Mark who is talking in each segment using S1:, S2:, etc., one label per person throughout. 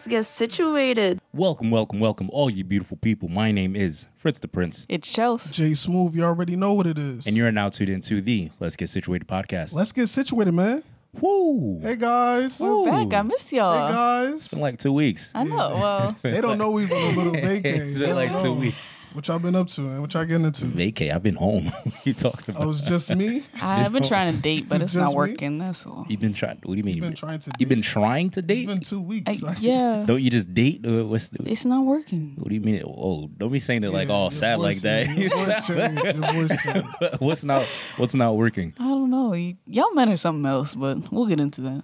S1: let's get situated.
S2: Welcome, welcome, welcome, all you beautiful people. My name is Fritz the Prince,
S3: It's Chelsea.
S4: Jay Smooth, you already know what it is.
S2: and you're now tuned into the Let's Get Situated podcast.
S4: Let's get situated, man.
S2: Woo!
S4: Hey guys.
S3: We're back. I miss y'all.
S4: Hey guys.
S2: It's been like two weeks.
S3: I know. Well,
S4: They don't know he's on a little vacation.
S2: It's
S4: They
S2: been like two weeks.
S4: What y'all been up to, man? What y'all getting into?
S2: Vacay. I've been home. what you talking
S4: Oh,
S2: about?
S4: it's just me.
S3: I've been trying to date, but it's
S4: Just
S3: not
S4: me?
S3: working. That's all.
S2: You've been trying. What do you mean?
S4: You've been trying to date
S2: You've been trying to
S4: It's
S2: date.
S4: been two weeks.
S3: I,
S4: Like,
S3: yeah,
S2: Don't you just date? Uh, What's the,
S3: it's not working.
S2: what do you mean? Oh, don't be saying it like
S4: yeah,
S2: all
S4: your
S2: sad like that.
S4: Your voice. Your voice
S2: what's not? What's not working?
S3: I don't know. Y'all men are something else, but we'll get into that.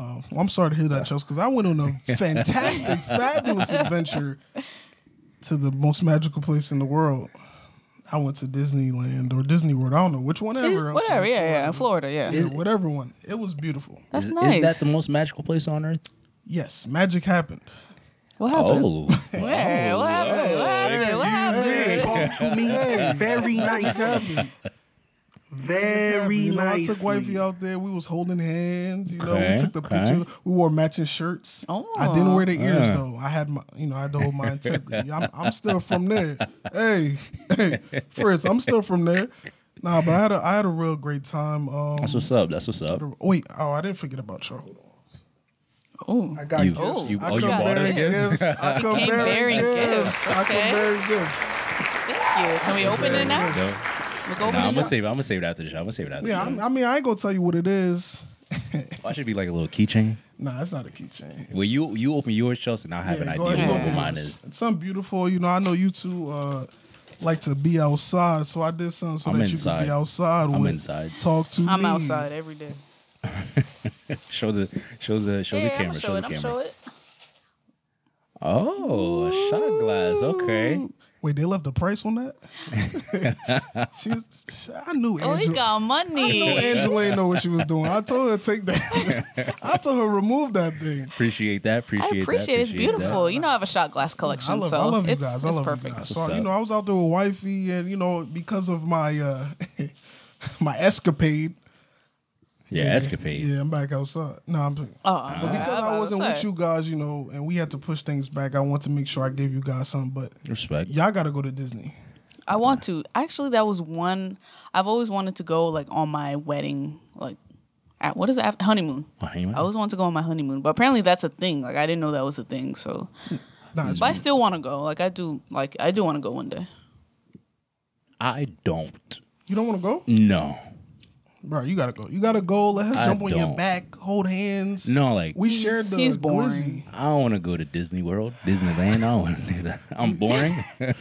S4: Oh, well, I'm sorry to hear that, Chelsea, because I went on a fantastic, fabulous adventure to the most magical place in the world. I went to Disneyland or Disney World. I don't know which one ever.
S3: Whatever. Yeah, yeah. Florida. Yeah.
S4: Yeah, whatever one. It was beautiful.
S3: That's
S2: is,
S3: nice.
S2: is that the most magical place on earth?
S4: Yes, magic happened.
S3: what happened?
S2: Oh,
S3: Where? What oh, happened? What happened? What happened?
S5: Talk to me. Very nice.
S4: happened.
S5: Very
S4: you know,
S5: nice.
S4: I took wifey out there. We was holding hands. You know,
S2: Okay,
S4: we took the
S2: okay.
S4: picture. We wore matching shirts.
S3: Oh.
S4: I didn't wear the ears
S2: Uh.
S4: though. I had my, you know, I had to hold my integrity. I'm, I'm still from there. Hey, hey, Fritz, I'm still from there. Nah, but I had a, I had a real great time. Um,
S2: that's what's up. That's what's up.
S4: wait, oh, I didn't forget about y'all.
S3: Oh,
S4: I got
S2: You-
S4: gifts.
S2: you-
S4: I
S2: oh, you bought us
S4: bearing
S2: gifts?
S4: I come
S3: Came
S4: bearing
S3: bearing
S4: gifts.
S3: gifts,
S4: I come
S3: okay.
S4: bearing gifts.
S3: thank you. Can we open it now?
S2: No,
S3: We can open
S2: nah, I'm gonna
S3: up?
S2: save it. I'm gonna save it after the show. I'm gonna save it after
S4: Yeah,
S2: the show.
S4: I'm, I mean, I ain't gonna tell you what it is.
S2: Why should it be like a little keychain?
S4: Nah, it's not a keychain.
S2: Well, you you open yours, Chelsea, and I have
S4: Yeah,
S2: an
S4: go
S2: idea
S4: ahead.
S2: of what
S3: Yeah.
S2: mine is.
S4: It's something beautiful. You know, I know you two uh, like to be outside, so I did something so
S2: I'm
S4: that you
S2: inside.
S4: could be outside
S2: I'm
S4: with.
S2: inside.
S4: Talk to
S3: I'm
S4: me.
S3: outside every day.
S2: Show the show the show the
S3: Yeah,
S2: camera.
S3: I'ma
S2: Show
S3: show
S2: the
S3: it. I'm
S2: camera.
S3: show it.
S2: Oh, a shot glass. Okay.
S4: Wait, they left the price on that? She's. I knew
S3: Oh, he
S4: Angela.
S3: got
S4: I knew
S3: money.
S4: Angela ain't know what she was doing. I told her to take that. I told her remove that thing.
S2: Appreciate that. Appreciate.
S3: I
S2: Appreciate,
S3: appreciate it. It's
S2: that.
S3: beautiful. You know, I have a shot glass collection,
S4: I love,
S3: so
S4: I love you
S3: it's,
S4: guys. I
S3: it's
S4: love
S3: perfect.
S4: you guys. So you know, I was out there with wifey, and you know, because of my uh my escapade.
S2: Yeah, escapade.
S4: Yeah, I'm back outside. No, I'm.
S3: Oh,
S4: But because
S3: I
S4: I
S3: was
S4: wasn't
S3: about
S4: with you guys, you know, and we had to push things back, I want to make sure I gave you guys something. But
S2: Respect.
S4: y'all got to go to Disney.
S3: I want to. Actually, that was one. I've always wanted to go like on my wedding, like at what is that honeymoon.
S2: Honeymoon?
S3: I always wanted to go on my honeymoon, but apparently that's a thing. Like I didn't know that was a thing. So,
S4: Nah,
S3: but I still want to go. Like I do. Like I do want to go one day.
S2: I don't.
S4: you don't want to go,
S2: No.
S4: Bro? You gotta go. You gotta go. Let her
S2: I
S4: jump on your
S2: don't.
S4: back, hold hands.
S2: No, like
S4: we shared the
S3: he's boring.
S4: glizzy.
S2: I don't want to go to Disney World, Disneyland. I don't want to do that. I'm boring.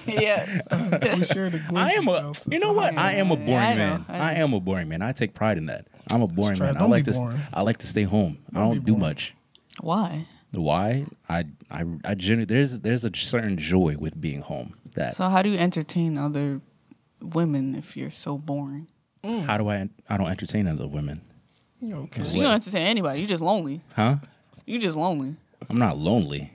S3: yes.
S4: We shared the glizzy.
S2: I am a.
S4: Chelsea.
S2: You know what? I am a boring
S3: I
S2: man.
S3: I
S2: I, am a boring man. I take pride in that. I'm a boring man. I like
S4: be
S2: to.
S4: boring.
S2: I like to stay home. I
S4: Don't be
S2: don't do much.
S3: Why?
S2: Why? I I I genu- there's there's a certain joy with being home. That
S3: So how do you entertain other women if you're so boring? Mm.
S2: how do I I don't entertain other women,
S4: You okay?
S3: So you don't entertain anybody. You're just lonely.
S2: huh?
S3: You're just lonely.
S2: I'm not lonely.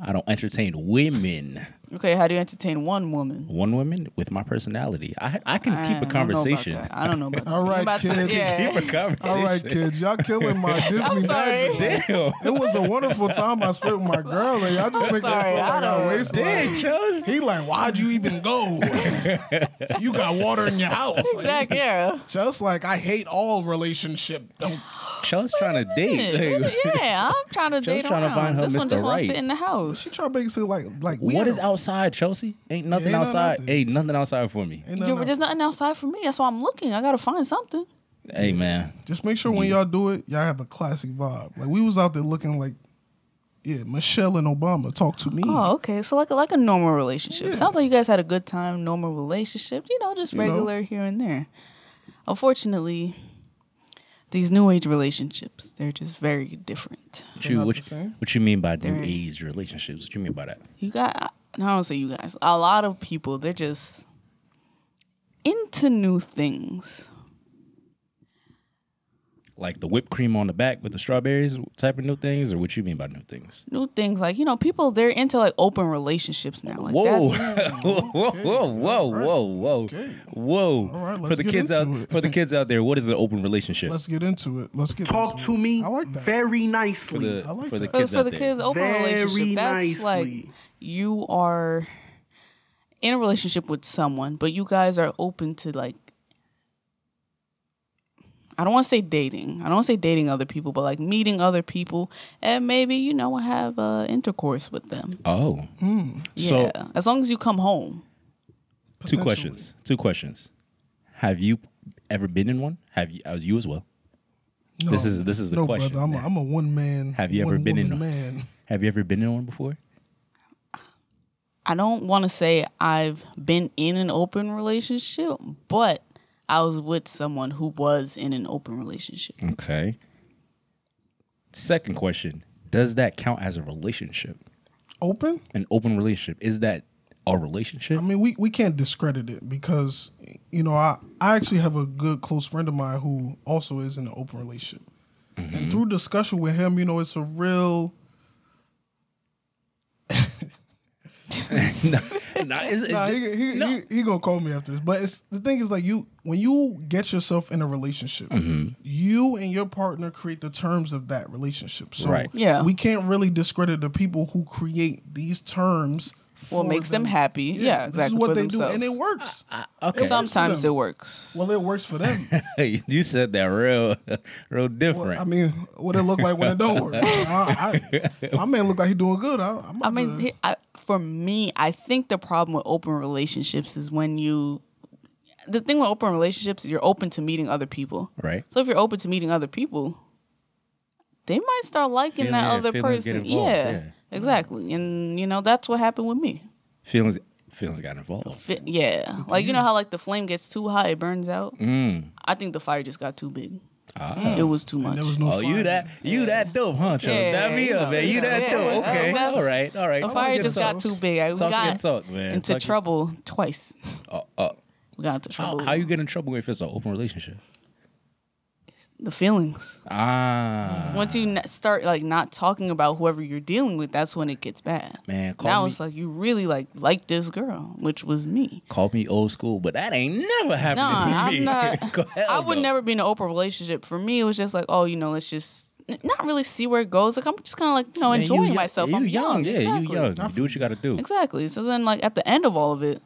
S2: I don't entertain women.
S3: Okay, how do you entertain one woman?
S2: One woman with my personality. I I can
S3: I
S2: keep a
S3: don't know about
S2: conversation.
S3: I don't know about that.
S4: All right,
S3: I'm to-
S4: kids.
S3: yeah.
S2: Keep a conversation.
S4: All right, kids, y'all killing my Disney
S3: sorry.
S4: magic.
S2: Damn.
S4: It was a wonderful time I spent with my girl, and y'all just make
S3: sorry,
S4: it feel
S3: I
S4: like I
S3: don't-
S4: wasted.
S2: Dang,
S4: Like, he like, why'd you even go? you got water in your house. Like,
S3: Exactly. Yeah.
S4: Just like I hate all relationship. Don't
S2: Charles trying to date. Like,
S3: yeah, I'm trying to
S2: Just
S3: date
S2: trying to
S3: around.
S2: find her
S3: this one just wants to
S2: Right.
S3: sit in the house.
S4: she try basically like like we
S2: what
S4: had
S2: is outside, Chelsea? Ain't nothing
S4: ain't nothing
S2: outside.
S4: out there.
S2: Ain't nothing outside for me.
S4: Ain't
S3: Yeah,
S4: nothing
S3: but
S4: else.
S3: there's nothing outside for me. That's why I'm looking. I gotta find something.
S2: Hey man,
S4: Just make sure when y'all do it, y'all have a classic vibe. Like we was out there looking like, yeah, Michelle and Obama talk to me.
S3: Oh, okay. So like a, like a normal relationship.
S4: Yeah.
S3: Sounds like you guys had a good time. Normal relationship. You know, just
S4: You know.
S3: regular here and there. Unfortunately, these new age relationships they're just very different.
S2: what you what,
S4: the same?
S2: what you mean by new
S3: They're-
S2: age relationships? What do you mean by that?
S3: You got I don't say you guys. A lot of people they're just into new things.
S2: Like the whipped cream on the back with the strawberries type of new things, or what you mean by new things?
S3: New things like you know, people they're into like open relationships now. Like
S2: Whoa,
S3: that's-
S2: whoa, whoa, whoa, whoa, whoa, whoa, whoa!
S4: All right,
S2: for the kids out,
S4: it.
S2: for the kids out there, what is an open relationship?
S4: Let's get into it. Let's get
S5: Talk
S4: into
S5: to
S4: it.
S5: me
S4: I like that.
S5: very
S2: for
S5: nicely.
S2: the
S4: I like
S2: for the
S4: that.
S3: for,
S2: kids
S3: for
S2: out
S3: the
S2: there.
S3: kids, open
S5: Very
S3: relationship. That's
S5: nicely.
S3: like you are in a relationship with someone, but you guys are open to like. I don't want to say dating. I don't want to say dating other people, but like meeting other people and maybe you know have uh, intercourse with them.
S2: Oh, so
S3: yeah, as long as you come home.
S2: two questions. Two questions. Have you ever been in one? Have you? As you as well.
S4: No,
S2: This is- this is the
S4: no,
S2: question
S4: brother. I'm a,
S2: now.
S4: I'm a one man.
S2: Have you ever been in
S4: woman
S2: one?
S4: man?
S2: Have you ever been in one before?
S3: I don't want to say I've been in an open relationship, but I was with someone who was in an open relationship.
S2: Okay. Second question: Does that count as a relationship?
S4: Open?
S2: An open relationship is that a relationship?
S4: I mean, we, we can't discredit it because you know I I actually have a good close friend of mine who also is in an open relationship,
S2: Mm-hmm.
S4: and through discussion with him, you know, it's a real.
S2: Nah, is it-
S4: Nah, he, he,
S2: no.
S4: he, he gonna call me after this, but it's the thing is like you when you get yourself in a relationship,
S2: Mm-hmm.
S4: you and your partner create the terms of that relationship. So
S2: Right.
S3: Yeah.
S4: we can't really discredit the people who create these terms.
S3: What makes them happy. Yeah,
S4: This
S3: exactly,
S4: is what
S3: for
S4: they do, and it
S3: themselves.
S4: works.
S2: okay.
S4: It
S3: Sometimes
S4: them.
S3: it works.
S4: Well, it works for them.
S2: you said that real, real different.
S4: I mean, what it look like when it don't work. I, I, my man look like he doing good. I, I'm
S3: I mean, he- I, for me, I think the problem with open relationships is when you. The thing with open relationships, you're open to meeting other people.
S2: right?
S3: So if you're open to meeting other people, they might start liking
S2: Feeling-
S3: that other
S2: feelings get
S3: person.
S2: involved,
S3: Yeah,
S2: yeah.
S3: Exactly. And you know that's what happened with me.
S2: Feelings, feelings got involved.
S3: Fi- yeah, like you know how like the flame gets too high, it burns out.
S2: Mm.
S3: I think the fire just got too big.
S2: Ah.
S3: It was too
S4: and
S3: much.
S4: there was no
S2: Oh, you that you that dope, huh, Charles?
S3: Yeah,
S2: that me
S3: you
S2: up, man. You
S3: you
S2: that
S3: know,
S2: dope. Okay,
S3: that's-
S2: all right, all right.
S3: The fire just
S2: talk.
S3: got too big. I, we
S2: Talk your
S3: got
S2: talk, man.
S3: into
S2: Talk your-
S3: trouble twice.
S2: Uh, uh,
S3: We got into
S2: how,
S3: trouble.
S2: how you get in trouble if it's an open relationship?
S3: The feelings.
S2: Ah,
S3: Once you n- start like not talking about whoever you're dealing with, that's when it gets bad.
S2: man, call
S3: now
S2: me,
S3: it's like you really like like this girl, which was me.
S2: call me old school, but that ain't never happened
S3: Nah,
S2: to me.
S3: I'm not. I would
S2: no.
S3: never be in an open relationship. For me, it was just like, oh, you know, let's just not really see where it goes. Like I'm just kind of like you know
S2: Man,
S3: enjoying
S2: young-
S3: myself.
S2: You
S3: I'm
S2: young, yeah,
S3: exactly.
S2: you young. You do what you got to do.
S3: Exactly. So then, like at the end of all of it,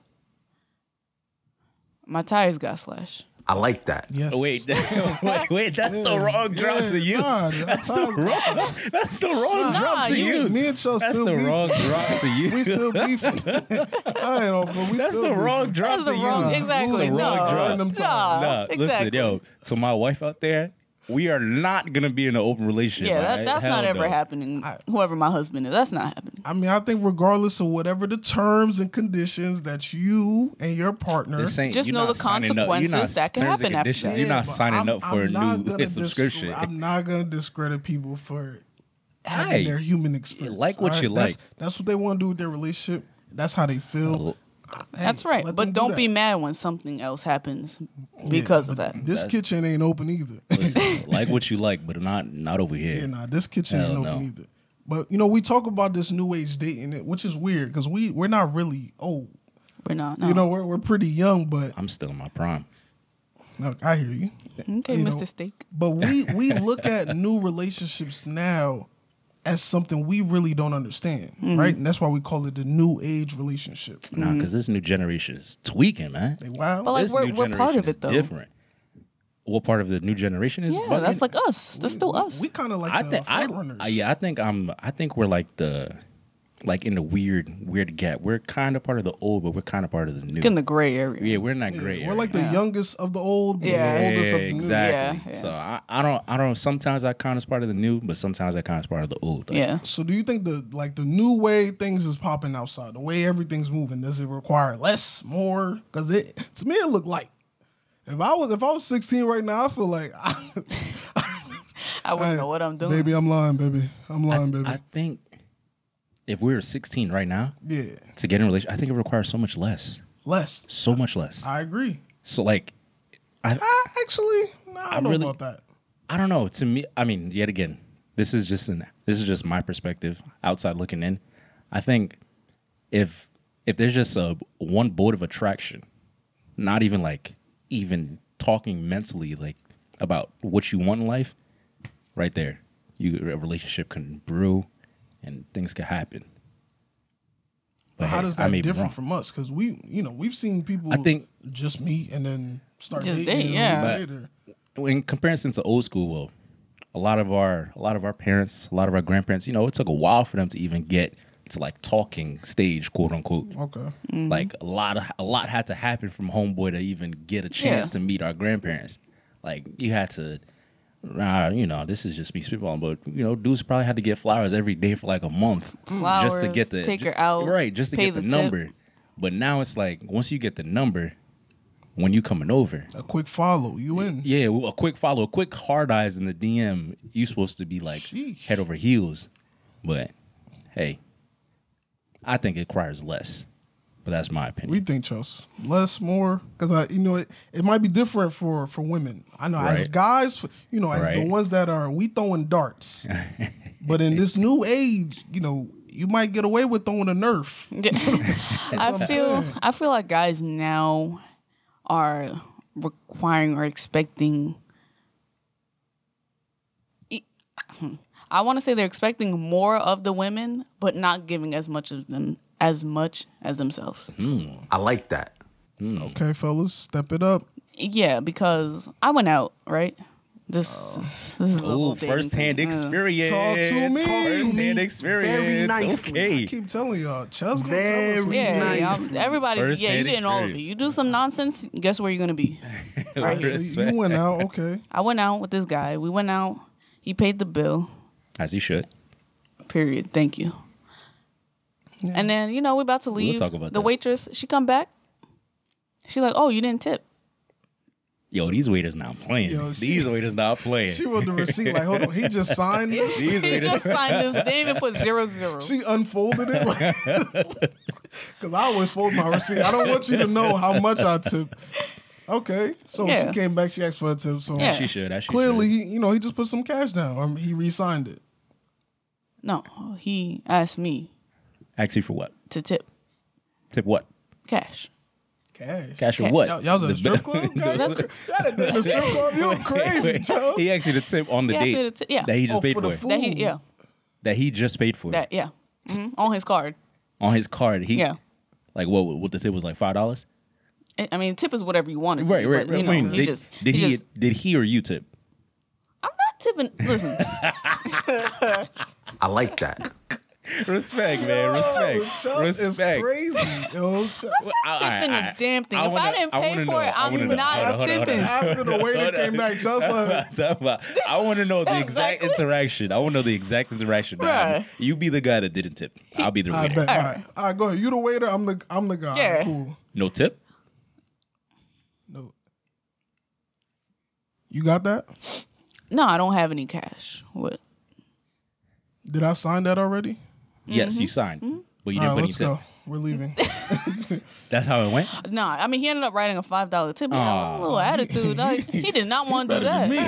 S3: my tires got slashed.
S5: I like that.
S4: Yes.
S2: Oh, Wait, wait, wait, that's the wrong drop
S4: Yeah,
S2: to use.
S4: nah,
S2: that's the wrong. That's the wrong drop to
S3: you-
S2: use.
S4: Me and Chuck
S2: that's
S4: still
S2: the
S4: beefing.
S2: wrong drop to use.
S4: We still beefing. I ain't know, but we
S2: That's
S4: still
S2: the
S4: beefing.
S2: wrong drop
S3: That's
S2: to
S3: the wrong-
S2: use.
S3: exactly.
S2: That's the wrong
S3: No.
S2: drop.
S4: Random
S3: Nah,
S4: time.
S2: Nah, listen, yo, to my wife out there, we are not gonna be in an open relationship.
S3: Yeah,
S2: all
S3: that,
S2: right?
S3: that's
S2: Hell
S3: not ever
S2: no.
S3: happening. Whoever my husband is, that's not happening.
S4: I mean, I think regardless of whatever the terms and conditions that you and your partner,
S2: ain't-
S3: Just know the
S2: signing up- you're
S3: consequences
S2: not-
S3: that can happen after that.
S2: You're not signing
S4: I'm-
S2: up for
S4: I'm
S2: a new subscription.
S4: discre- I'm not gonna discredit people for having
S2: Hey,
S4: their human experience.
S2: like what
S4: all
S2: you
S4: That's,
S2: like.
S4: that's what they want to do with their relationship. That's how they feel. Hey,
S3: That's right. But
S4: do
S3: don't
S4: that.
S3: be mad when something else happens
S4: Yeah,
S3: because of that.
S4: This
S2: That's-
S4: kitchen ain't open either.
S2: Listen, like what you like, but not not over here.
S4: Yeah, nah, this kitchen
S2: Hell
S4: ain't open
S2: no.
S4: either. But you know, we talk about this new age dating, which is weird because we we're not really old.
S3: We're not. No.
S4: You know, we're we're pretty young, but
S2: I'm still in my prime.
S4: no, I hear you.
S3: okay,
S4: you
S3: Mr.
S4: know,
S3: Steak.
S4: But we we look at new relationships now as something we really don't understand,
S3: Mm-hmm.
S4: right? And that's why we call it the new age relationship.
S2: Nah, because this new generation is tweaking, man.
S4: They wild.
S3: But like
S2: This
S3: we're,
S2: new
S3: we're part of it though.
S2: Different. What part of the new generation is?
S3: Yeah,
S2: bugging?
S3: that's like us. That's still us.
S4: We kind of like
S2: I
S4: the
S2: think I,
S4: front runners.
S2: I- yeah, I think I'm. I think we're like the, like in the weird weird gap. We're kind of part of the old, but we're kind of part of the new.
S3: in the gray area.
S2: yeah, we're not great.
S4: We're like the youngest of the old,
S3: Yeah.
S4: the oldest of the new.
S2: exactly.
S3: Yeah, yeah.
S2: So I, I don't I don't. Sometimes I count as part of the new, but sometimes I count as part of the old. Like,
S3: Yeah.
S4: So do you think the like the new way things is popping outside, the way everything's moving, does it require less, more? Because it to me it look like. If I was if I was 16 right now, I feel like
S3: I wouldn't know what I'm doing.
S4: baby, I'm lying, baby. I'm lying, baby.
S2: I think if we were 16 right now
S4: yeah.
S2: to get in a relationship, I think it requires so much less,
S4: Less.
S2: so much less.
S4: I agree.
S2: So like, I
S4: I actually no, I don't know
S2: really-
S4: about that.
S2: I don't know. To me, I mean, yet again, this is just an this is just my perspective outside looking in. I think if if there's just a one boat of attraction, not even like even talking mentally like about what you want in life, right there, you a relationship can brew and things can happen. But
S4: How
S2: hey,
S4: does that
S2: may be
S4: differ
S2: wrong.
S4: from us? Because we, you know, we've seen people.
S2: I think-
S4: just meet and then start
S3: Just
S4: dating
S3: date, yeah.
S2: But-
S4: later.
S2: in comparison to old school, well, a lot of our a lot of our parents, a lot of our grandparents, you know, it took a while for them to even get to like talking stage, quote unquote.
S4: Okay.
S2: Like a lot of a lot had to happen from homeboy to even get a chance
S3: Yeah.
S2: to meet our grandparents. Like you had to, uh, you know, this is just me spitballing, but you know, dudes probably had to get flowers every day for like a month just to get the
S3: take her out,
S2: right, just to get the,
S3: the
S2: number. But now it's like once you get the number, when you coming over,
S4: A quick follow, you in?
S2: yeah, a quick follow, a quick hard eyes in the DM. You supposed to be like
S4: Sheesh.
S2: head over heels, but hey, I think it requires less. But that's my opinion.
S4: We think Chelsea less, more, because I, you know, it, it might be different for for women. I know as guys, you know, as the ones that are we throwing darts, but in this new age, you know, you might get away with throwing a Nerf.
S3: I feel I feel like guys now are requiring or expecting. Hmm, I want to say they're expecting more of the women, but not giving as much of them as much as themselves.
S1: I like that.
S4: Okay, fellas, step it up.
S3: Yeah, because I went out right. This, this is a
S2: Ooh,
S3: dating
S2: first hand
S3: thing. Uh,
S2: experience.
S4: Talk to me.
S2: First hand experience.
S5: Very
S2: experience.
S5: nicely.
S4: I keep telling y'all, Chelsea.
S5: Very
S3: Yeah,
S5: nice.
S3: yeah, I'm- everybody.
S2: First
S3: yeah, you
S2: hand
S3: getting all of it. You do some nonsense, guess where you're gonna be? Right here.
S4: You went out, okay.
S3: I went out with this guy. We went out. He paid the bill.
S2: As he should.
S3: Period. Thank you. And then you know we're about to leave.
S2: We'll talk about
S3: the
S2: that.
S3: waitress. She come back. She like, oh, you didn't tip.
S2: Yo, these waiters not playing.
S4: Yo, she-
S2: these waiters not playing.
S4: She wrote the receipt like, hold on, he just signed this.
S2: these
S3: He
S2: waiters.
S3: just signed this. They didn't even put zero zero.
S4: She unfolded it because I always fold my receipt. I don't want you to know how much I tip. Okay, so
S3: Yeah.
S4: she came back. She asked for a tip. So
S3: Yeah.
S2: She should. As she
S4: clearly,
S2: should.
S4: he, you know, he just put some cash down. I mean, he re-signed it.
S3: No, he asked me
S2: Ask you for what?
S3: to tip
S2: Tip what?
S3: cash.
S4: Cash.
S2: Cash for
S3: Ca-
S2: what?
S4: Y'all, y'all was at a
S2: The-
S4: strip club? guys?
S3: That's-
S4: Y'all done been a strip club? You crazy, Joe.
S2: He asked you to tip on the
S3: He asked
S2: date
S3: me to tip- yeah.
S2: that he just
S4: Oh,
S2: paid
S4: for
S2: for,
S4: the food.
S3: That he yeah
S2: that he just paid for
S3: that yeah hmm on his card.
S2: on his card. He
S3: Yeah.
S2: like what? What the tip was like five dollars.
S3: I I mean, tip is whatever you want it to
S2: Right,
S3: be,
S2: right,
S3: but,
S2: right.
S3: You know,
S2: I mean,
S3: he
S2: did,
S3: just
S2: did he,
S3: just-
S2: did he or you tip?
S3: I'm not tipping. Listen,
S1: I like that.
S2: Respect, man. Respect.
S4: Chubbs is
S2: Respect.
S4: crazy, yo.
S3: tipping a damn thing.
S2: I
S3: If I
S2: wanna-
S3: didn't pay
S2: wanna
S3: for
S2: know-
S3: it,
S2: I
S3: I'm
S2: wanna know.
S3: not
S2: Hold on, hold on, hold on.
S3: tipping.
S4: After the waiter came back, just like,
S2: about- I want to know the exact interaction. I want to know the exact interaction.
S3: Right.
S2: You be the guy that didn't tip. I'll be the waiter.
S4: bet. All right, all right, go ahead. You the waiter. I'm the I'm the guy.
S3: Yeah.
S4: Cool.
S2: No tip.
S4: You got that?
S3: No, I don't have any cash. What?
S4: Did I sign that already?
S2: Yes,
S3: Mm-hmm.
S2: you signed, but you didn't
S4: right,
S2: put any
S4: let's
S2: tip.
S4: go. We're leaving.
S2: That's how it went.
S3: No, I mean he ended up writing a five dollar tip. He had a little attitude. Like, he did not want to do that.
S4: Listen,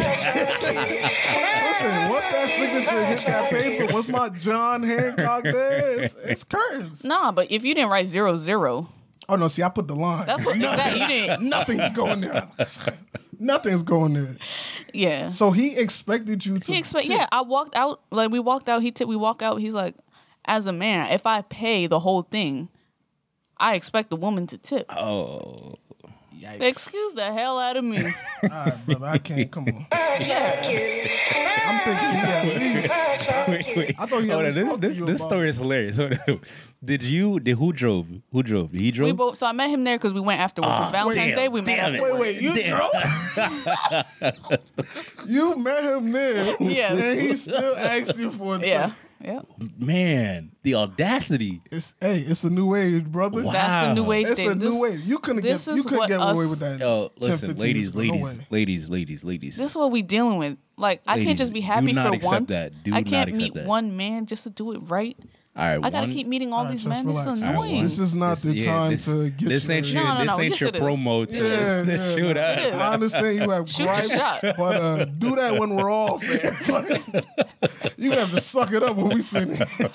S4: once that signature hit that paper, what's my John Hancock there? It's, it's curtains.
S3: Nah, but if you didn't write zero zero,
S4: Oh no, see, I put the line.
S3: that's what exactly you didn't.
S4: Nothing's going there. Nothing's going there.
S3: Yeah.
S4: So he expected you to.
S3: He expect.
S4: tip.
S3: Yeah, I walked out. Like we walked out. He tip. We walk out. He's like, as a man, if I pay the whole thing, I expect the woman to tip.
S2: Oh,
S3: Excuse the hell out of me.
S4: All right, brother, I can't. Come on. I'm thinking he at least.
S2: wait, wait.
S4: I thought he
S2: Hold
S4: had
S2: on, this this, this story is hilarious. Hold on. Did you? Did who drove? Who drove? He drove?
S3: We both. So I met him there because we went afterwards. It's ah, Valentine's
S2: damn,
S3: Day. We met
S2: damn it.
S3: afterwards.
S4: Wait, wait, you drove? you met him there,
S3: Yeah.
S4: and he still asked you for a tip.
S3: Yeah. Yeah.
S2: Man, the audacity.
S4: It's hey, it's a new age, brother.
S2: Wow.
S3: That's the new age
S4: It's
S3: thing.
S4: a new age. You couldn't get you couldn't
S3: what
S4: get away
S3: us-
S4: with that.
S2: Yo, listen,
S4: 15
S2: ladies.
S4: No
S2: ladies, ladies, ladies, ladies.
S3: This is what we're dealing with. Like I can't just be
S2: do
S3: happy
S2: not
S3: for
S2: accept
S3: once.
S2: that. Do
S3: I
S2: not
S3: can't
S2: accept
S3: meet
S2: that.
S3: one man just to do it right.
S2: All right,
S3: I gotta
S2: one-
S3: keep meeting all
S4: All right,
S3: these
S4: just
S3: men. This is
S4: relax.
S2: All right,
S3: annoying.
S2: one-
S4: This is not the
S2: yeah,
S4: time
S2: this,
S4: to get
S2: this
S4: your-
S2: ain't your
S3: No, no,
S2: this
S3: no,
S2: ain't
S3: yes,
S2: your promo to,
S4: Yeah,
S2: to
S4: yeah,
S2: shoot up.
S4: I understand you have
S3: Shoot your
S4: gripes,
S3: shot.
S4: but uh, do that when we're off. Man. you have to suck it up when we sitting here.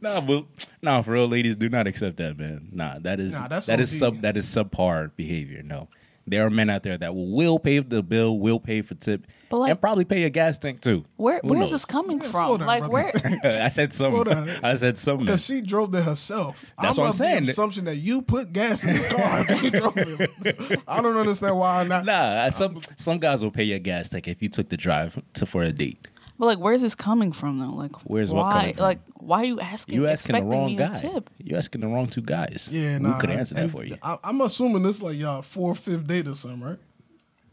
S2: Nah, but nah, for real, ladies, do not accept that, man. Nah, that is
S4: Nah, that's
S2: that is
S4: OD.
S2: sub that is subpar behavior. No, there are men out there that will, will pay the bill, will pay for tip,
S3: But, like-
S2: and probably pay a gas tank too.
S3: Where
S2: Who
S3: where's
S2: knows?
S3: this coming
S4: Yeah,
S3: from?
S4: slow down,
S3: like
S4: brother.
S3: where?
S2: I said some.
S4: down.
S2: I said some.
S4: Because she drove there herself.
S2: That's
S4: I'm
S2: what I'm saying.
S4: The assumption that you put gas in this car. drove it. I don't understand why not.
S2: Nah, some some guys will pay your gas tank if you took the drive to for a date.
S3: But like, where's this coming from though? Like,
S2: Where's
S3: why?
S2: what coming from?
S3: Like, why are you asking?
S2: You asking the wrong
S3: me
S2: guy.
S3: to tip?
S2: You asking the wrong two guys.
S4: Yeah,
S2: we could answer that for you.
S4: I, I'm assuming this like y'all fourth, fifth date or something, right?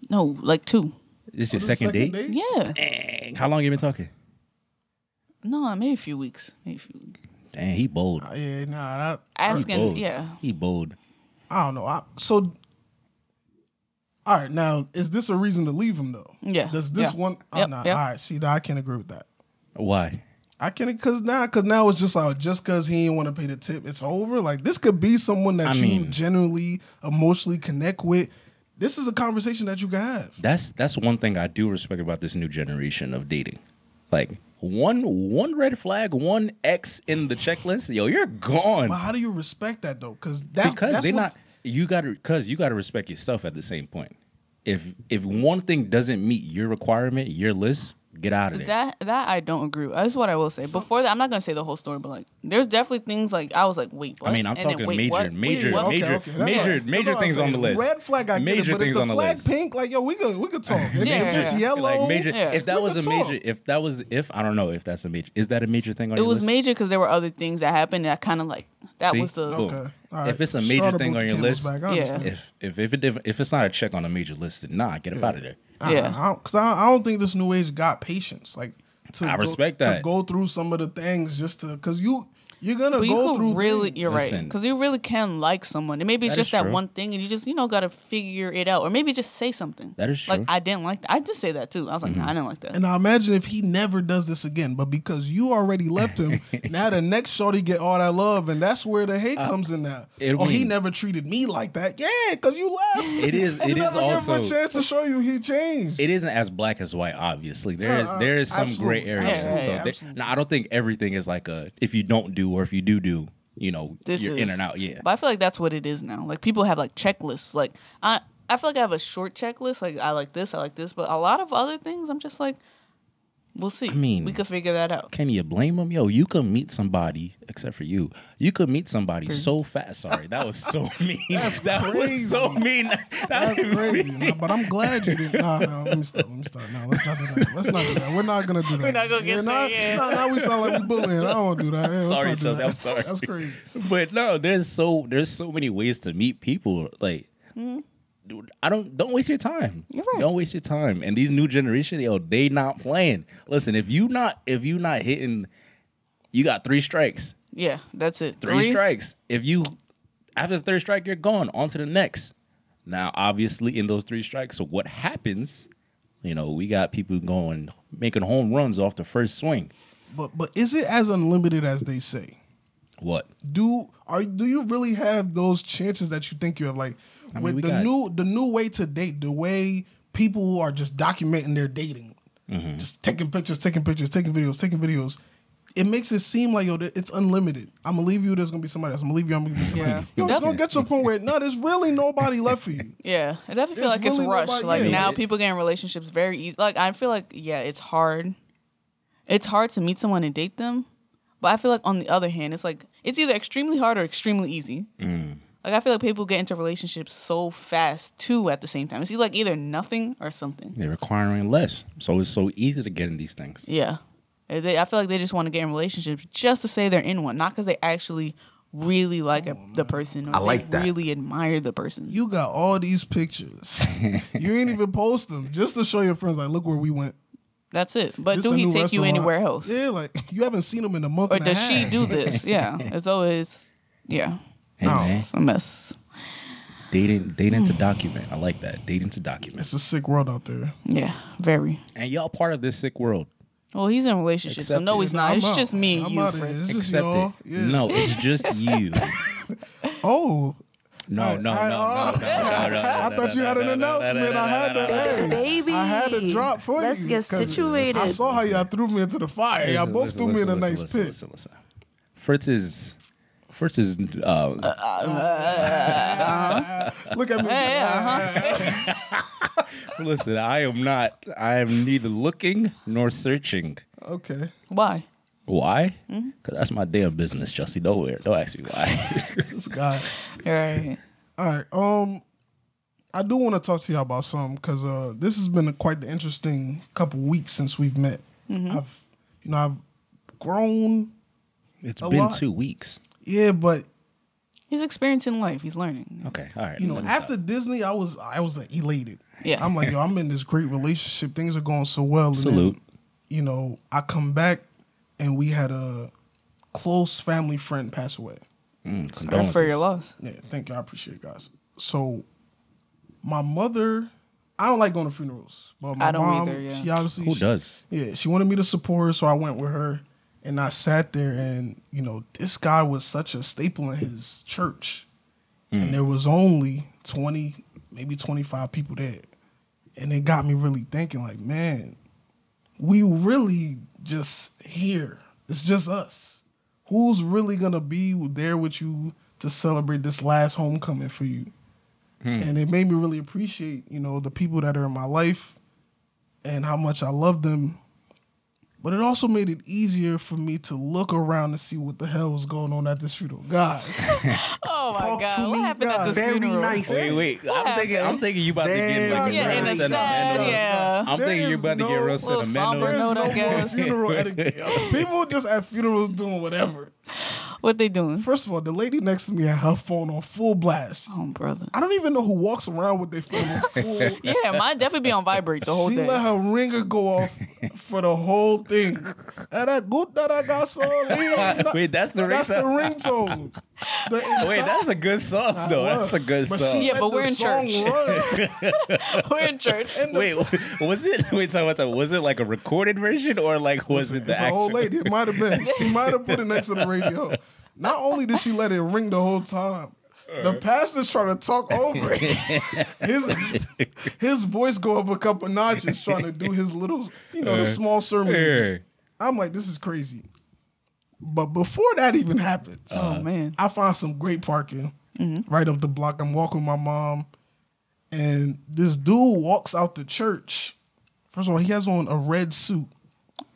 S3: No, like two.
S2: This your
S4: This
S2: second, date?
S3: Yeah.
S2: Dang, how long you been talking?
S3: No, maybe a few weeks. Maybe a few weeks.
S2: Dang, he bold.
S4: Uh, yeah, nah. That,
S3: Asking,
S2: bold.
S3: yeah.
S2: He bold.
S4: I don't know. I, so, all right. Now, is this a reason to leave him though?
S3: Yeah,
S4: Does this
S3: yeah.
S4: one? Oh,
S3: Yep,
S4: nah,
S3: yep.
S4: All right. See, I can't agree with that.
S2: Why?
S4: I can't because now because now it's just like just because he didn't want to pay the tip, it's over. Like this could be someone that
S2: I
S4: you
S2: mean-
S4: genuinely emotionally connect with. This is a conversation that you can have.
S2: That's that's one thing I do respect about this new generation of dating. Like one one red flag, one X in the checklist, yo, you're gone.
S4: But how do you respect that though? Because that
S2: because
S4: that's
S2: they're
S4: what-
S2: not you gotta because you gotta respect yourself at the same point. If if one thing doesn't meet your requirement, your list, get out of there.
S3: That that I don't agree with. That's what I will say. Before that, I'm not gonna say the whole story, but like, there's definitely things like I was like, wait, what?
S2: I mean, I'm
S3: And
S2: talking
S3: wait,
S2: major,
S3: what?
S2: major,
S3: Wait, what?
S4: Okay,
S2: major,
S4: okay, that's
S2: major,
S4: all right.
S2: major things on the list.
S4: Red flag, I get
S2: major
S4: it, but
S2: things
S4: if the
S2: on the
S4: flag
S2: list.
S4: pink, like yo, we could we could talk. If
S3: Yeah.
S4: it's yellow,
S2: like major.
S3: Yeah.
S2: If that
S4: we
S2: was a
S4: talk.
S2: major, if that was, if I don't know if that's a major, is that a major thing on
S3: It
S2: your
S3: was
S2: list?
S3: major because there were other things that happened that kind of like that
S2: See?
S3: was the
S2: Boom.
S4: Okay. All right.
S2: If it's a major
S4: Start
S2: thing on your
S4: cameras
S2: list,
S4: back. I
S3: Yeah.
S2: If if if it if it's not a check on a major list, then nah, get up out of there.
S3: Yeah.
S4: because I, I don't think this new age got patience. Like to
S2: I
S4: go-
S2: respect
S4: to
S2: that.
S4: go through some of the things just to because you you're gonna
S3: But you
S4: go
S3: could
S4: through
S3: really,
S4: things.
S3: you're right, because you really can like someone, and maybe it's
S2: That is
S3: just that
S2: true.
S3: one thing, and you just you know got to figure it out, or maybe just say something.
S2: That is true. Mm-hmm.
S3: I didn't like that. I just say that too. I was like, nah, I didn't like that.
S4: And I imagine if he never does this again, but because you already left him, now the next shorty get all that love, and that's where the hate comes in now.
S2: Uh, it
S4: oh, he never treated me like that. Yeah, because you left.
S2: It is. It is
S4: never give him
S2: also.
S4: a chance to show you he changed.
S2: It isn't as black as white. Obviously, there is
S4: Uh, uh,
S2: there is some gray
S4: absolutely.
S2: area.
S3: Yeah, yeah,
S2: so
S3: yeah,
S2: there- now I don't think everything is like a if you don't do or if you do do, you know,
S3: This
S2: you're
S3: is
S2: in and out. Yeah.
S3: But I feel like that's what it is now. Like people have like checklists. Like I, I feel like I have a short checklist. Like I like this, I like this, but a lot of other things, I'm just like, we'll see. I
S2: mean-
S3: we could figure that out.
S2: Can you blame them? Yo, you could meet somebody, except for you. You could meet somebody so fast. Sorry, that was so mean. That's that was so
S4: crazy.
S2: mean.
S4: That's crazy. Nah, but I'm glad you didn't. Nah, nah, let me stop. Let me stop. No, let's not do that. Let's not do that. We're not gonna do that.
S3: We're not gonna get
S4: yeah,
S3: there,
S4: nah, now we sound like we bullying. I don't want to do that. Yeah,
S2: Sorry,
S4: not do
S2: Chelsea,
S4: that.
S2: I'm sorry.
S4: That's crazy.
S2: But no, there's so there's so many ways to meet people. Like, dude, I don't don't waste your time.
S3: You're right.
S2: Don't waste your time. And these new generation, yo, they not playing. Listen, if you not if you not hitting, you got three strikes.
S3: Yeah, that's it.
S2: Three, strikes. If you after the third strike, you're gone. On to the next. Now, obviously, in those three strikes, so what happens? You know, we got people going making home runs off the first swing.
S4: But but is it as unlimited as they say?
S2: What?
S4: do are do you really have those chances that you think you have like
S2: I mean,
S4: with the
S2: got-
S4: new the new way to date the way people who are just documenting their dating
S2: Mm-hmm.
S4: just taking pictures taking pictures taking videos taking videos it makes it seem like yo it's unlimited i'm gonna leave you there's gonna be somebody else i'm gonna leave you i'm gonna be somebody
S3: Yeah.
S4: else. yo it's gonna get to a point where no there's really nobody left for you
S3: Yeah, I definitely feel
S4: There's
S3: like it's rushed.
S4: nobody-
S3: like
S4: yeah.
S3: now, people get in relationships very easy. Like I feel like yeah, it's hard. It's hard to meet someone and date them, but I feel like on the other hand, it's like it's either extremely hard or extremely easy.
S2: Mm.
S3: Like I feel like people get into relationships so fast too at the same time. It's like either nothing or something.
S2: They're requiring less, so it's so easy to get in these things.
S3: Yeah, They, I feel like they just want to get in relationships just to say they're in one, not because they actually really like a, the person or
S1: I
S3: they
S1: like that.
S3: really admire the person.
S4: you got all these pictures you ain't even post them just to show your friends like look where we went
S3: That's it. But
S4: This
S3: do he take you anywhere else?
S4: yeah like you haven't seen him in a month
S3: or
S4: and a
S3: does she do this? Yeah, it's always yeah,
S2: Hey,
S4: No.
S2: man,
S3: it's a mess.
S2: dating, dating to hmm. document. I like that. Dating to document.
S4: it's a sick world out there
S3: Yeah, very.
S2: And y'all part of this sick world.
S3: Well, he's in a relationship, so no,
S2: it.
S3: he's not.
S4: I'm
S3: It's
S4: out.
S3: just me and
S4: I'm
S3: you,
S4: outta
S3: Fred.
S4: here. It's just
S2: Accept
S4: y'all.
S2: it.
S4: Yeah.
S2: No, it's just you.
S4: Oh,
S2: No, no, no,
S4: I-
S2: no,
S4: oh.
S2: no, no, no, no,
S4: I thought you had an
S2: no, no,
S4: announcement. I had
S2: no,
S4: to,
S2: no, no,
S4: hey.
S6: Baby.
S4: I had to drop for you.
S6: Let's
S4: you.
S6: get
S4: 'cause
S6: situated.
S4: I saw how y'all threw me into the fire. Y'all both threw me in a
S2: listen,
S4: nice
S2: listen,
S4: pit.
S2: listen, listen. Fritz is Fritz is uh,
S4: Look at me.
S3: Hey, uh-huh.
S2: listen. I am not. I am neither looking nor searching.
S4: Okay.
S3: Why?
S2: Why?
S3: Mm-hmm.
S2: Because that's my damn business, Chelsea. Don't worry. Don't ask me why.
S4: This guy.
S3: Right.
S4: All right. Um, I do want to talk to y'all about something because uh, this has been a quite the interesting couple weeks since we've met.
S3: Mm-hmm.
S4: I've, you know, I've grown.
S2: it's
S4: A
S2: been
S4: lot.
S2: two weeks.
S4: Yeah, but
S3: He's experiencing life. He's learning.
S2: Okay. All right.
S4: you know, after
S2: stop.
S4: Disney, I was I was like, elated.
S3: Yeah.
S4: I'm like, yo, I'm in this great relationship. Things are going so well. And then,
S2: Salute.
S4: you know, I come back and we had a close family friend pass away.
S2: Mm,
S3: Sorry
S2: condolences.
S3: for your loss.
S4: Yeah, thank you. I appreciate it, guys. So, my mother, I don't like going to funerals, but my
S3: I don't
S4: mom,
S3: either, yeah.
S4: she obviously
S2: Who
S4: she-
S2: does?
S4: Yeah, she wanted me to support her, so I went with her, and I sat there, and you know, this guy was such a staple in his church,
S2: Hmm.
S4: and there was only twenty, maybe twenty five people there, and it got me really thinking, like, man, we really just here. It's just us. Who's really gonna be there with you to celebrate this last homecoming for you? And it made me really appreciate, you know, the people that are in my life and how much I love them. But it also made it easier for me to look around and see what the hell was going on at this funeral. Guys,
S3: Oh my
S5: Talk to
S3: God! What
S5: me,
S3: happened at
S4: God.
S3: this
S5: Very
S3: funeral?
S5: nice.
S2: Wait, wait. I'm thinking. I'm thinking you about to get like
S5: Very
S3: Yeah,
S2: real
S3: in
S2: sentimental.
S3: sad, yeah.
S2: I'm
S4: There
S2: thinking you're
S4: is
S2: about to get real
S3: Little
S2: sentimental.
S3: somber
S4: there's
S3: note,
S4: no
S3: I
S4: more funeral etiquette. People just at funerals doing whatever.
S3: What they doing?
S4: First of all, the lady next to me had her phone on full blast.
S3: Oh, brother.
S4: I don't even know who walks around with their phone on full.
S3: Yeah, mine definitely be on vibrate the whole
S4: she
S3: day.
S4: let her ringer go off for the whole thing. And that good that I got so
S2: Wait, that's the
S4: that's the
S2: ringtone?
S4: ringtone. The-
S2: Wait, that's a good song though. That's a good
S4: But
S2: song.
S3: Yeah, but we're in
S4: song
S3: church. We're in church.
S4: And
S2: Wait, was it? Wait, time, wait, time. Was it like a recorded version or like was it the
S4: It's
S2: actual?
S4: old lady. It might have been. She might have put it next to the radio. Not only did she let it ring the whole time, the pastor's trying to talk over it. His, his voice go up a couple notches trying to do his little, you know, the small sermon. he I'm like, this is crazy. But before that even happens,
S3: Oh man.
S4: I found some great parking
S3: Mm-hmm.
S4: right up the block. I'm walking with my mom, and this dude walks out the church. First of all, he has on a red suit.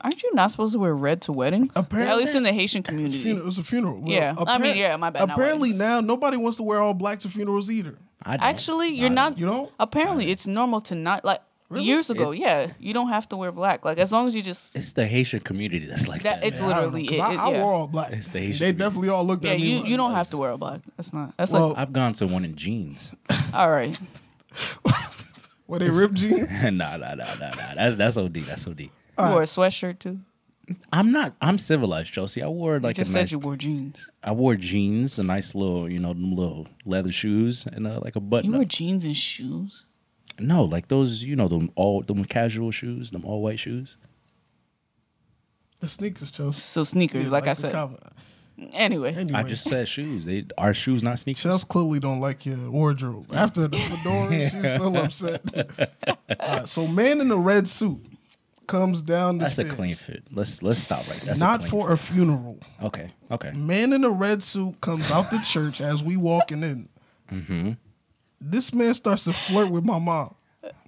S3: Aren't you not supposed to wear red to weddings?
S4: Apparently-
S3: At least in the Haitian community.
S4: funeral. It was a funeral. Well,
S3: Yeah. I mean, yeah, my bad,
S4: Apparently now nobody wants to wear all black to funerals either.
S2: I don't.
S3: Actually, you're not.
S4: You don't?
S3: Apparently, it's normal to not like years ago. yeah, you don't have to wear black. Like as long as you just
S2: It's the Haitian community that's like
S3: that.
S2: that.
S3: It's
S2: man.
S4: I don't
S3: literally
S4: know, 'cause
S3: it.
S4: I,
S3: it-
S4: I
S3: yeah.
S4: wore all black.
S2: It's the Haitian
S4: they definitely all looked
S3: yeah,
S4: at me.
S3: you you don't have to wear a black. That's not. That's
S4: Well,
S3: like
S2: I've gone to one in jeans.
S3: all right.
S4: Were they ripped jeans?
S2: nah, nah, nah, nah, nah. That's that's OD. That's OD.
S3: You wore a sweatshirt too.
S2: I'm not. I'm civilized, Chelsea. I wore
S3: You
S2: like
S3: just
S2: a
S3: said
S2: nice.
S3: you wore jeans.
S2: I wore jeans, a nice little, you know, little leather shoes, and uh, like a button.
S3: You
S2: up.
S3: jeans and shoes.
S2: No, like those, you know, them all them casual shoes, them all white shoes.
S4: the sneakers, Chelsea.
S3: So sneakers,
S4: Yeah,
S3: like, I said. Anyway,
S4: Anyway,
S2: I just said shoes. They are shoes, not sneakers.
S4: Chels clearly don't like your wardrobe. After the fedora, she's still upset. All right, so man in the red suit comes down the
S2: That's a clean fit. Let's let's stop right. there. That's
S4: Not
S2: a clean
S4: for a funeral.
S2: Okay, okay.
S4: Man in a red suit comes out the church as we walking in.
S2: Mm-hmm.
S4: This man starts to flirt with my mom.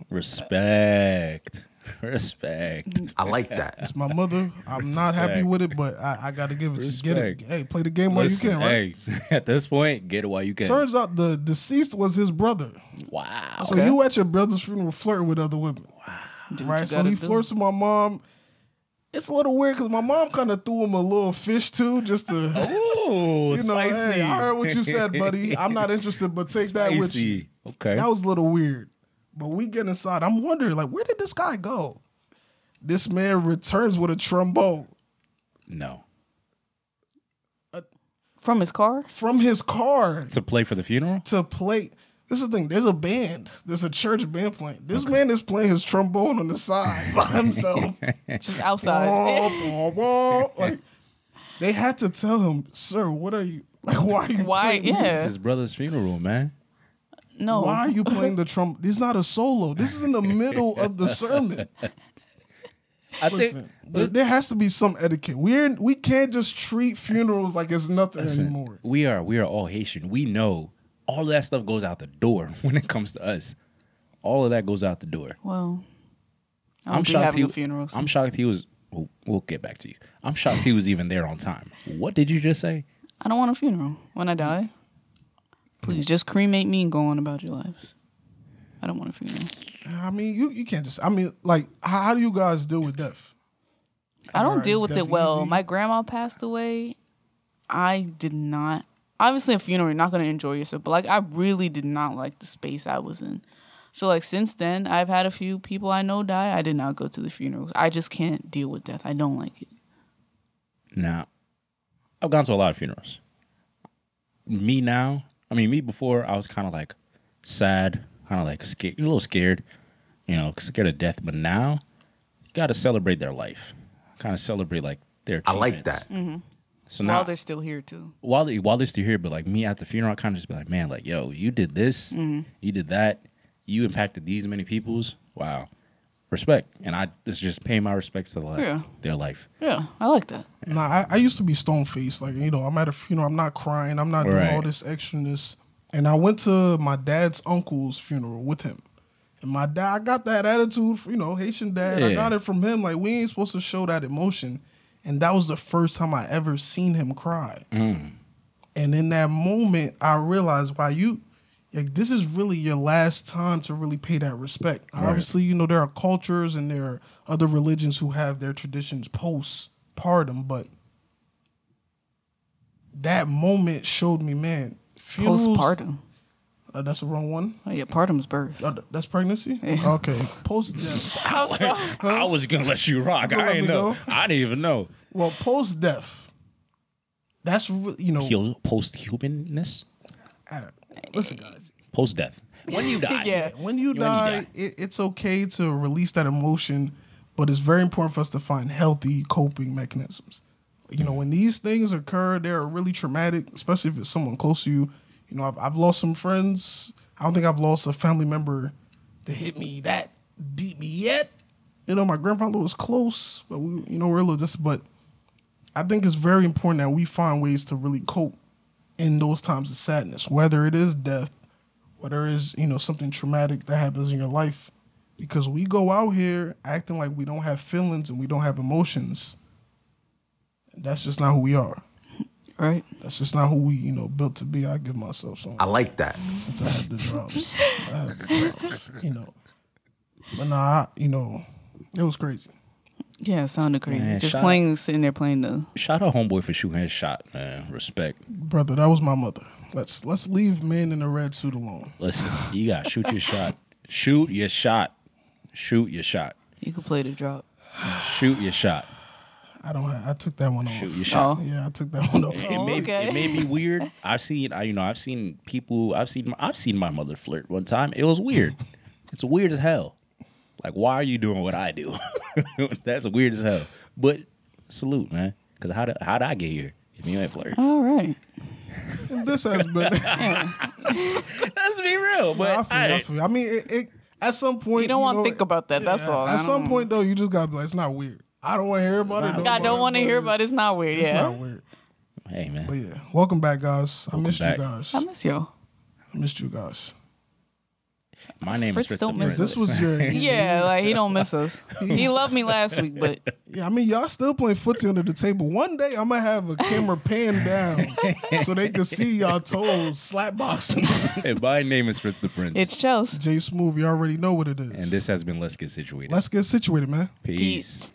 S2: Respect, respect.
S1: I like that.
S4: It's my mother. I'm not happy with it, but I, I got to give it to. Get it.
S2: Respect.
S4: Hey, play the game while you can, right?
S2: Hey, at this point, get it while you can.
S4: Turns out the deceased was his brother.
S2: wow.
S4: So you at your brother's funeral flirting with other women.
S3: Do
S4: right? So he
S3: do.
S4: flirts with my mom. It's a little weird because my mom kind of threw him a little fish too, just to,
S2: Ooh,
S4: you know,
S2: spicy.
S4: hey, I heard what you said, buddy. I'm not interested, but take that with you.
S2: Okay.
S4: That was a little weird. But we get inside. I'm wondering, like, where did this guy go? This man returns with a trombone
S2: no.
S3: from his car.
S4: from his car
S2: To play for the funeral?
S4: to play. This is the thing. There's a band. There's a church band playing. This man is playing his trombone on the side by himself.
S3: Just outside.
S4: Wah, wah, wah. like they had to tell him, sir, what are you like? Why are you?
S3: Why?
S4: playing
S3: Yeah.
S2: It's his brother's funeral, man.
S3: no.
S4: Why are you playing the trumpet? This is not a solo. This is in the middle of the sermon.
S2: I
S4: Listen, there, there has to be some etiquette. We're we can't just treat funerals like it's nothing anymore.
S2: we are we are all Haitian. We know all of that stuff goes out the door when it comes to us. All of that goes out the door.
S3: Well, I
S2: I'm
S3: be
S2: shocked
S3: having
S2: he.
S3: a funeral. so-
S2: I'm shocked he was. We'll, we'll get back to you. I'm shocked he was even there on time. What did you just say?
S3: I don't want a funeral when I die. Please just cremate me and go on about your lives. I don't want a funeral.
S4: I mean, you, you can't just. I mean, like, how, how do you guys deal with death?
S3: I don't deal with it well.
S4: easy?
S3: My grandma passed away. I did not. Obviously, a funeral, you're not going to enjoy yourself, but like, I really did not like the space I was in. So, like, since then, I've had a few people I know die. I did not go to the funerals. I just can't deal with death. I don't like it.
S2: Now, I've gone to a lot of funerals. Me now, I mean, me before, I was kind of like sad, kind of like scared, a little scared, you know, scared of death. But now, you got to celebrate their life, kind of celebrate like their.
S1: I like
S2: achievements.
S1: that. Mm-hmm.
S2: So
S3: While
S2: now,
S3: they're still here, too.
S2: while they, while they're still here, but like me at the funeral, I kind of just be like, man, like, yo, you did this, mm-hmm. you did that, you impacted these many people's. Wow, respect, and I it's just paying my respects to like
S3: Yeah.
S2: their life.
S3: Yeah, I like that.
S4: Nah, I, I used to be stone faced. Like, you know, I'm at a funeral, I'm not crying, I'm not doing all this extraness. And I went to my dad's uncle's funeral with him. And my dad, I got that attitude, you know, Haitian dad. I got it from him. Like, we ain't supposed to show that emotion. And that was the first time I ever seen him cry.
S2: Mm.
S4: And in that moment, I realized why you, like, this is really your last time to really pay that respect. Obviously, you know, there are cultures and there are other religions who have their traditions post partum, but that moment showed me, man, funerals.
S3: Postpartum.
S4: Uh, that's the wrong one.
S3: Oh, yeah, partum's birth.
S4: Uh, that's pregnancy. Okay, post death.
S2: I was gonna let you rock.
S4: gonna
S2: I didn't know.
S4: go?
S2: I didn't even know.
S4: Well, post death. That's you know.
S2: Post humanness,
S4: listen, guys.
S2: post death. When you die,
S3: Yeah.
S4: When you
S2: you
S4: die,
S2: die.
S4: It, it's okay to release that emotion, but it's very important for us to find healthy coping mechanisms. You know, when these things occur, they're really traumatic, especially if it's someone close to you. You know, I've, I've lost some friends. I don't think I've lost a family member that hit me that deep yet. You know, my grandfather was close, but we, you know, we're a little dis. But I think it's very important that we find ways to really cope in those times of sadness, whether it is death, whether it's you know something traumatic that happens in your life, because we go out here acting like we don't have feelings and we don't have emotions. And that's just not who we are.
S3: Right?
S4: That's just not who we you know built to be. I give myself some
S1: I like that.
S4: since I had the drops. I had the drops, you know. But nah, I, you know, it was crazy.
S3: Yeah, it sounded crazy.
S2: Man,
S3: Just
S2: shout
S3: playing, sitting there playing the.
S2: shout out homeboy for shooting his shot, man. Respect.
S4: Brother, that was my mother. Let's let's leave men in a red suit alone.
S2: Listen, you got to shoot your shot. Shoot your shot. Shoot your shot.
S3: You could play the drop.
S2: Shoot your shot.
S4: I don't. I took that one off.
S2: Shoot your shot.
S3: Oh.
S4: Yeah, I took that one off.
S2: It, may,
S3: okay.
S2: it may be weird. I've seen, I, you know, I've seen people. I've seen, I've seen my mother flirt one time. It was weird. It's weird as hell. Like, why are you doing what I do? That's weird as hell. But salute, man. Because how did how did I get here? If you ain't flirt,
S3: All right.
S4: this has been.
S2: let's be real. But
S4: I feel, I,
S2: I-
S4: feel. I mean, it, it, at some point,
S3: You don't wanna
S4: know,
S3: think about that, that's all.
S4: At some point, though, you just gotta be like, it's not weird. I don't want to hear about it.
S3: I don't want to hear about it. It's not weird.
S4: It's
S3: Yeah.
S4: not weird.
S2: hey, man.
S4: But yeah, welcome back, guys. I missed
S2: back.
S4: you guys.
S3: I miss y'all.
S4: I missed you guys.
S2: My name
S3: Fritz
S2: is Fritz
S3: don't miss
S4: This was your.
S3: Yeah, like he don't miss us. He loved me last week, but
S4: Yeah, I mean, y'all still playing footsie under the table. One day, I'm gonna have a camera pan down so they can see y'all toes slap boxing.
S2: And my name is Fritz the Prince.
S3: it's Chelsea.
S4: Jay Smooth, you already know what it is.
S2: and this has been Let's Get Situated.
S4: Let's get situated, man.
S2: Peace.
S3: Peace.